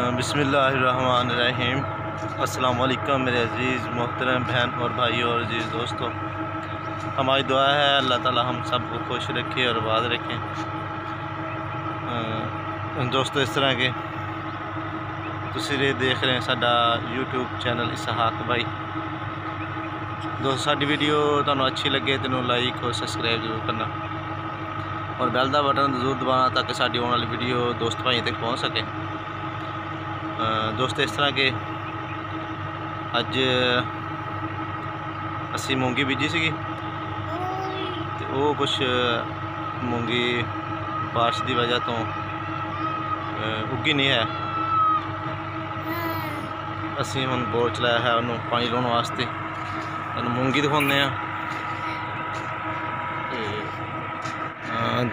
بسم اللہ الرحمن الرحیم۔ السلام علیکم میرے عزیز، محترم بہن اور بھائی اور عزیز دوستوں ہماری دعا ہے، اللہ تعالی ہم سب کو خوش رکھے اور آباد رکھیں دوستو، اس طرح کے تصویریں دیکھ رہے ہیں ساڈا یوٹیوب چینل اسحاق بھائی۔ دوستو ساری ویڈیو تمہیں اچھی لگے تو لائک اور سبسکرائب ضرور کرنا۔ اور بیل کا بٹن ضرور دبانا تاکہ ساری آنے والی ویڈیو دوست بھائی تک پہنچ سکے۔ ਦੋਸਤ, ਇਸ ਤਰ੍ਹਾਂ ਕਿ ਅੱਜ ਅਸੀਂ ਮੂੰਗੀ ਬੀਜੀ ਸੀਗੀ ਤੇ ਉਹ ਕੁਝ ਮੂੰਗੀ ਬਾਰਿਸ਼ ਦੀ ਵਜ੍ਹਾ ਤੋਂ ਉੱਗੀ ਨਹੀਂ ਹੈ। ਅਸੀਂ ਹੁਣ ਬੋਰ ਚਲਾਇਆ ਹੈ ਉਹਨੂੰ ਪਾਣੀ ਲਾਉਣ ਵਾਸਤੇ। ਤੁਹਾਨੂੰ ਮੂੰਗੀ ਦਿਖਾਉਂਦੇ ਆ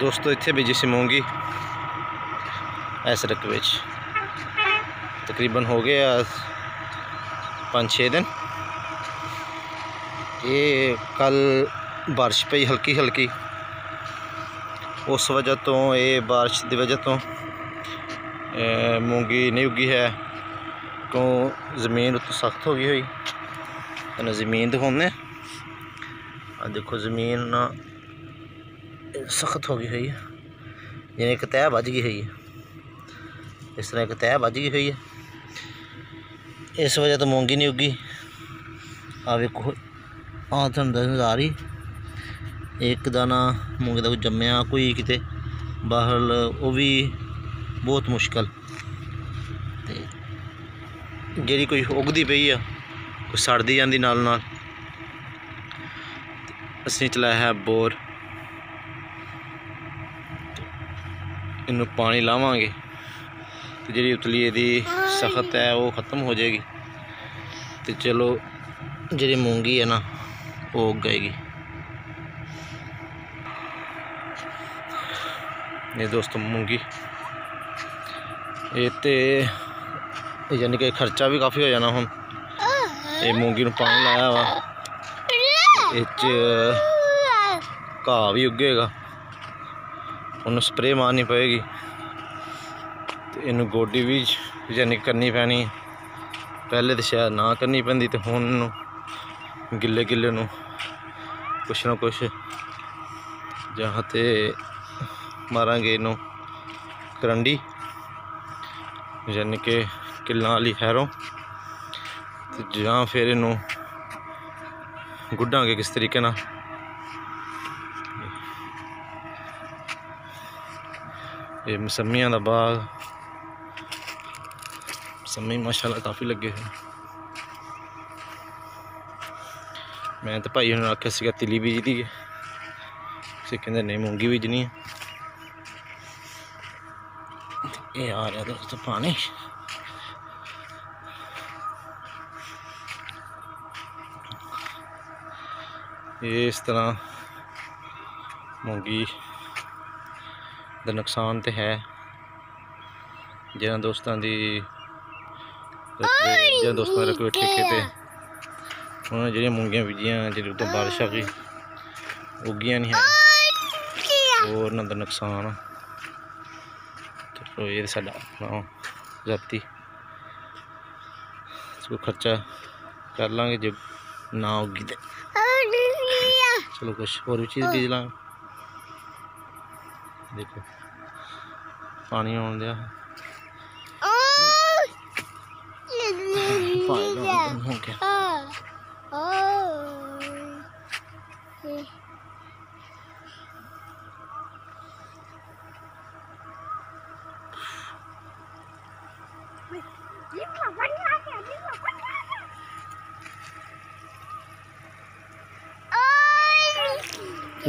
ਦੋਸਤੋ, ਇੱਥੇ ਬੀਜੀ ਸੀ ਮੂੰਗੀ। ਇਸ ਰਕਬੇ ਵਿੱਚ। ਤਕਰੀਬਨ ਹੋ ਗਏ ਆ 5-6 ਦਿਨ ਇਹ ਕੱਲ بارش ਪਈ ਹਲਕੀ ਹਲਕੀ ਉਸ ਵਜ੍ਹਾ ਤੋਂ ਇਹ بارش ਦੀ ਵਜ੍ਹਾ ਤੋਂ ਮੂੰਗੀ ਨਹੀਂ ਉੱਗੀ ਹੈ ਕਿਉਂ ਜ਼ਮੀਨ ਉੱਤੇ ਸਖਤ ਹੋ ਗਈ ਹੋਈ ਤੁਹਾਨੂੰ ਜ਼ਮੀਨ ਦਿਖਾਉਂਦੇ ਆ ਦੇਖੋ ਜ਼ਮੀਨ ਸਖਤ ਹੋ ਗਈ ਹੋਈ ਹੈ ਜਿਵੇਂ ਇੱਕ ਤਹਿ ਵੱਜ ਗਈ ਹੋਈ ਹੈ ਇਸ ਤਰ੍ਹਾਂ ਇੱਕ ਤਹਿ ਵੱਜ ਗਈ ਹੋਈ ਹੈ ਇਸ ਵਜ੍ਹਾ ਤੋਂ ਮੂੰਗੀ ਨਹੀਂ ਉੱਗੀ। ਆ ਵੇਖੋ ਆ ਤੁਹਾਨੂੰ ਨਜ਼ਰ ਆ ਰਹੀ ਇੱਕ ਦਾਣਾ ਮੂੰਗੀ ਦਾ ਕੋਈ ਜੰਮਿਆ, ਕੋਈ ਕਿਤੇ ਬਾਹਰ, ਉਹ ਵੀ ਬਹੁਤ ਮੁਸ਼ਕਲ। ਤੇ ਜਿਹੜੀ ਕੋਈ ਉਗਦੀ ਪਈ ਆ ਕੋਈ ਸੜਦੀ ਜਾਂਦੀ ਨਾਲ ਨਾਲ। ਅਸੀਂ ਚਲਾਇਆ ਹੈ ਬੋਰ। ਇਹਨੂੰ ਪਾਣੀ ਲਾਵਾਂਗੇ। ਤੇ ਜਿਹੜੀ ਉਤਲੀ ਇਹਦੀ ਸਖਤ ਹੈ, ਉਹ ਖਤਮ ਹੋ ਜਾਏਗੀ। ਤੇ ਚਲੋ, ਜਿਹੜੀ ਮੂੰਗੀ ਹੈ ਨਾ, ਉਹ ਉੱਗ ਗਏਗੀ ਇਹ ਦੋਸਤੋ ਮੂੰਗੀ। ਇਹ ਤੇ ਯਾਨੀ ਕਿ ਖਰਚਾ ਵੀ ਕਾਫੀ ਹੋ ਜਾਣਾ ਹੁਣ। ਇਹ ਮੂੰਗੀ ਨੂੰ ਪਾਣੀ ਲਾਇਆ ਵਾ। ਇਹ ਚ ਘਾਹ ਵੀ ਉੱਗੇਗਾ। ਉਹਨੂੰ ਸਪਰੇਅ ਮਾਰਨੀ ਪਏਗੀ। ਤੇ ਇਹਨੂੰ ਗੋਡੀ ਵੀ ਯਾਨੀ ਕਰਨੀ ਪੈਣੀ, ਪਹਿਲੇ ਤਾਂ ਸ਼ਾਇਦ ਨਾ ਕਰਨੀ ਪੈਂਦੀ ਤੇ ਹੁਣ ਇਹਨੂੰ ਗਿੱਲੇ ਗਿੱਲੇ ਨੂੰ ਕੁਛ ਨਾ ਕੁਛ ਜਾਂ ਤੇ ਮਾਰਾਂਗੇ ਇਹਨੂੰ ਕਰੰਡੀ। ਯਾਨੀ ਕਿ ਕਿੱਲਾਂ ਵਾਲੀ ਹੈਰੋਂ ਤੇ ਜਾਂ ਫਿਰ ਇਹਨੂੰ ਗੁੱਡਾਂਗੇ ਕਿਸ ਤਰੀਕੇ ਨਾਲ। ਇਹ ਮਸਮੀਆਂ ਦਾ ਬਾਗ ਸਮੀ ਮਾਸ਼ਾਅੱਲਾ ਕਾਫੀ ਲੱਗੇ ਹੋਏ। ਮੈਂ ਤਾਂ ਭਾਈ ਨੂੰ ਆਖਿਆ ਸੀਗਾ, ਤਿਲੀ ਬੀਜਦੀ ਹੈ ਸੇ ਕਹਿੰਦੇ, ਨਹੀਂ, ਮੂੰਗੀ ਬੀਜਣੀ ਹੈ ਇਹ ਆ ਰਿਹਾ ਦੋਸਤੋ ਪਾਣੀ। ਇਸ ਤਰ੍ਹਾਂ ਮੂੰਗੀ ਦਾ ਨੁਕਸਾਨ ਤੇ ਹੈ। ਜਿਹਨਾਂ ਦੋਸਤਾਂ ਦੀ ਜਿਹਨਾਂ ਦੋਸਤਾਂ ਦੇ ਕੋਈ ਠੇਕੇ ਤੇ ਉਹਨਾਂ ਜਿਹੜੀਆਂ ਮੂੰਗੀਆਂ ਬੀਜੀਆਂ, ਜਿਹੜੇ ਉਦੋਂ ਬਾਰਿਸ਼ ਆ ਗਈ, ਉੱਗੀਆਂ ਨਹੀਂ ਹੈ ਹੋਰ ਉਹਨਾਂ ਦਾ ਨੁਕਸਾਨ ਚਲੋ ਇਹ ਸਾਡਾ ਆਪਣਾ ਜਾਤੀ। ਸੋ ਖਰਚਾ ਕਰ ਲਾਂਗੇ ਜੇ ਨਾ ਉੱਗੀ ਤੇ। ਚਲੋ ਕੁਛ ਹੋਰ ਵੀ ਚੀਜ਼ ਬੀਜ ਲਾਂਗੇ। ਦੇਖੋ, ਪਾਣੀ ਆਉਣ ਦਿਆ ਲਾਉਣ ਹੋ ਗਿਆ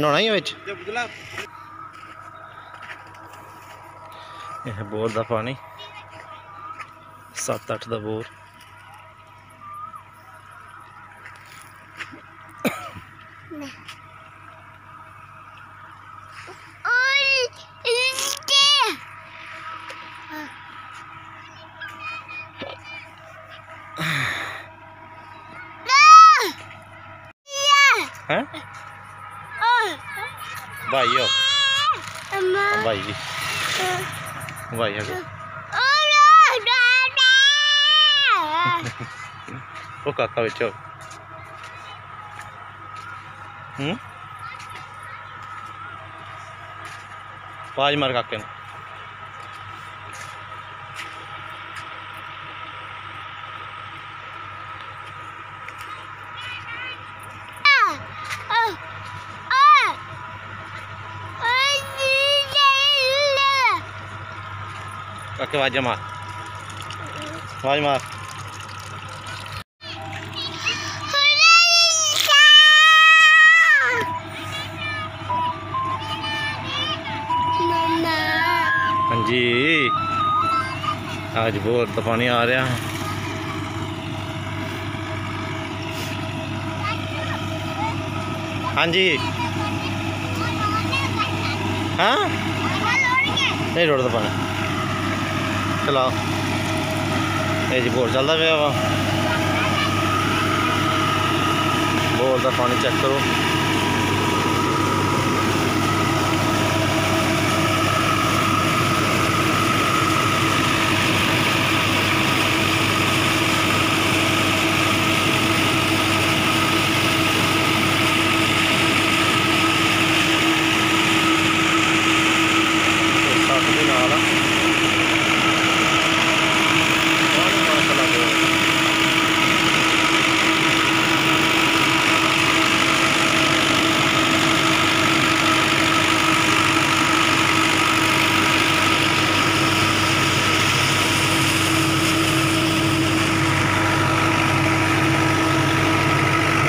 ਨਹਾਉਣਾ ਹੀ ਵਿੱਚ ਇਹ ਬੋਰ ਦਾ ਪਾਣੀ 7-8 ਦਾ bore Hã? Vai, ó. Vai. Vai agora. Ô Cacau, tchau. Hum? Pode marcar aqui. ਕਾਕੇ ਨੂੰ ਕਾਕੇ ਆਵਾਜ਼ ਮਾਰ ਆਵਾਜ਼ ਮਾਰ ਹਾਂਜੀ ਅੱਜ ਬਹੁਤ ਤਾਂ ਪਾਣੀ ਆ ਰਿਹਾ ਹਾਂਜੀ ਹਾਂ ਨਹੀਂ ਰੋਡ ਦਾ ਪਾਣੀ ਚਲਾਓ ਇਹ ਜੀ ਬੋਰ ਚੱਲਦਾ ਪਿਆ ਵਾ। ਬੋਰ ਦਾ ਪਾਣੀ ਚੈੱਕ ਕਰੋ ਸੱਤ ਦੇ ਨਾਲ ਆ ਪਾਣੀ ਮਾਸ਼ਾਅੱਲਾ ਬਹੁਤ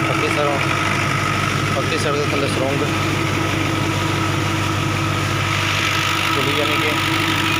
ਪੱਕੀ ਸਰੋਂ ਸੜਕ ਦੇ ਥੱਲੇ ਸਰੋਂਗ ਚਲੀ ਜਾਣੀ ਕਿ